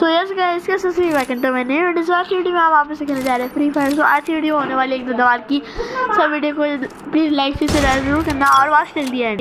So yes guys कैसे सी vacant तो मैंने वीडियो आज की वीडियो में हम वापस खेलने जा रहे हैं फ्री फायर सो आज की वीडियो होने वाली एक दो दवार की। सब वीडियो को प्लीज़ लाइक से शेयर ज़रूर करना और वॉच कर दिया है